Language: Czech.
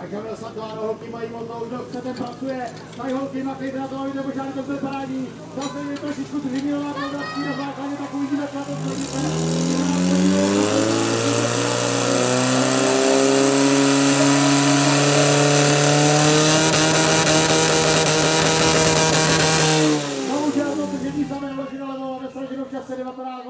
A Kamil Sakláno, holky mají volnou, kdo chce, ten pracuje. Tak holky na tej dratový nebo žádný byl parádní. Zase je trošičku zhymilá podrazky na základě, tak uvidíme, co to zhodíte. Samé na levo, ve sraženu